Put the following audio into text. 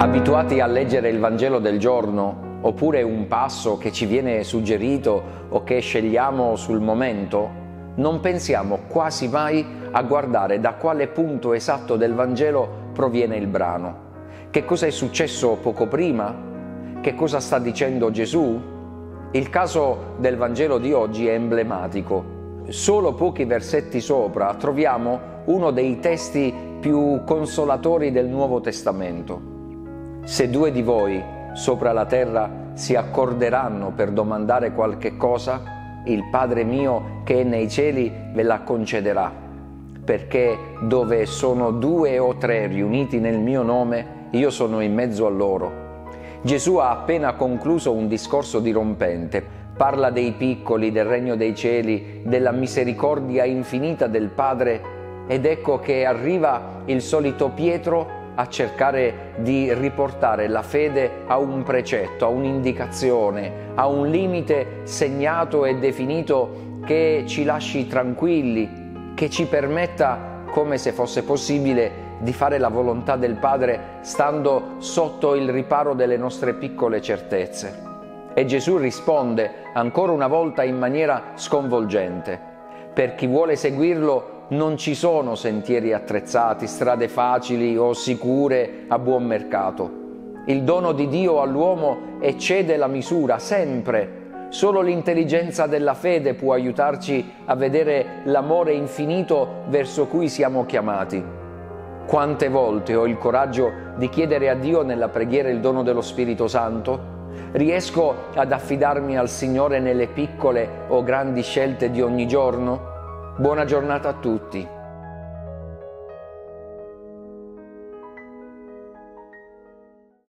Abituati a leggere il Vangelo del giorno oppure un passo che ci viene suggerito o che scegliamo sul momento, non pensiamo quasi mai a guardare da quale punto esatto del Vangelo proviene il brano. Che cosa è successo poco prima? Che cosa sta dicendo Gesù? Il caso del Vangelo di oggi è emblematico. Solo pochi versetti sopra troviamo uno dei testi più consolatori del Nuovo Testamento. Se due di voi sopra la terra si accorderanno per domandare qualche cosa, il Padre mio che è nei cieli ve la concederà, perché dove sono due o tre riuniti nel mio nome, io sono in mezzo a loro. Gesù ha appena concluso un discorso dirompente, parla dei piccoli, del regno dei cieli, della misericordia infinita del Padre ed ecco che arriva il solito Pietro a cercare di riportare la fede a un precetto, a un'indicazione, a un limite segnato e definito che ci lasci tranquilli, che ci permetta, come se fosse possibile, di fare la volontà del Padre stando sotto il riparo delle nostre piccole certezze. E Gesù risponde ancora una volta in maniera sconvolgente. Per chi vuole seguirlo non ci sono sentieri attrezzati, strade facili o sicure a buon mercato. Il dono di Dio all'uomo eccede la misura, sempre. Solo l'intelligenza della fede può aiutarci a vedere l'amore infinito verso cui siamo chiamati. Quante volte ho il coraggio di chiedere a Dio nella preghiera il dono dello Spirito Santo? Riesco ad affidarmi al Signore nelle piccole o grandi scelte di ogni giorno? Buona giornata a tutti.